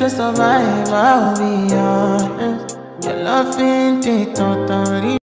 to survive, I'll be honest. Your love ain't it totally